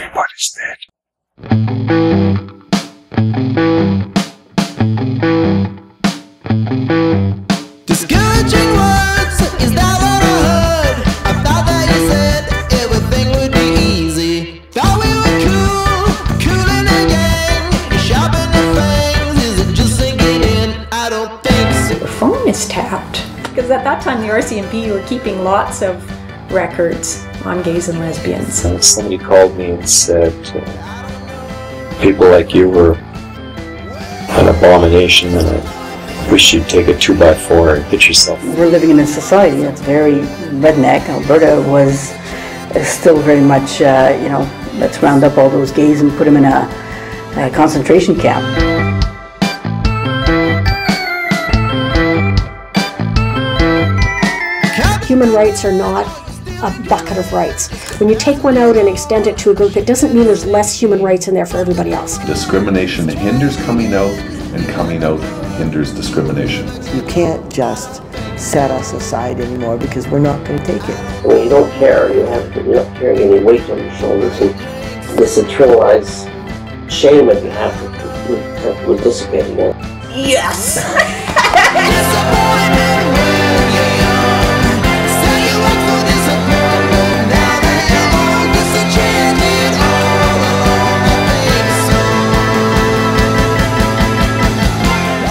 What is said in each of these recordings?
Everybody's dead. Discouraging words, is that what I heard? I thought that you said everything would be easy. Thought we were cool, cool in the gang. Sharpen the fangs, is it just sinking in? I don't think so. the phone is tapped. Because at that time, the RCMP were keeping lots of records on gays and lesbians. And somebody called me and said, uh, people like you were an abomination and I wish you'd take a 2x4 and hit yourself. We're living in a society that's very redneck. Alberta was still very much, uh, you know, let's round up all those gays and put them in a, a concentration camp. Human rights are not a bucket of rights. When you take one out and extend it to a group, it doesn't mean there's less human rights in there for everybody else. Discrimination hinders coming out, and coming out hinders discrimination. You can't just set us aside anymore because we're not going to take it. when you don't care, you have you're not carrying any weight on your shoulders, and this internalized shame that you have would, would dissipate again. Disappointment when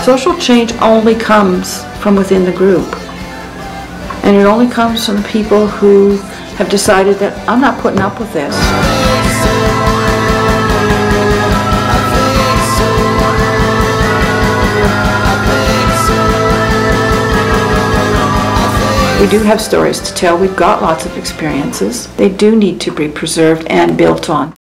Social change only comes from within the group. And it only comes from people who have decided that I'm not putting up with this. We do have stories to tell. We've got lots of experiences. They do need to be preserved and built on.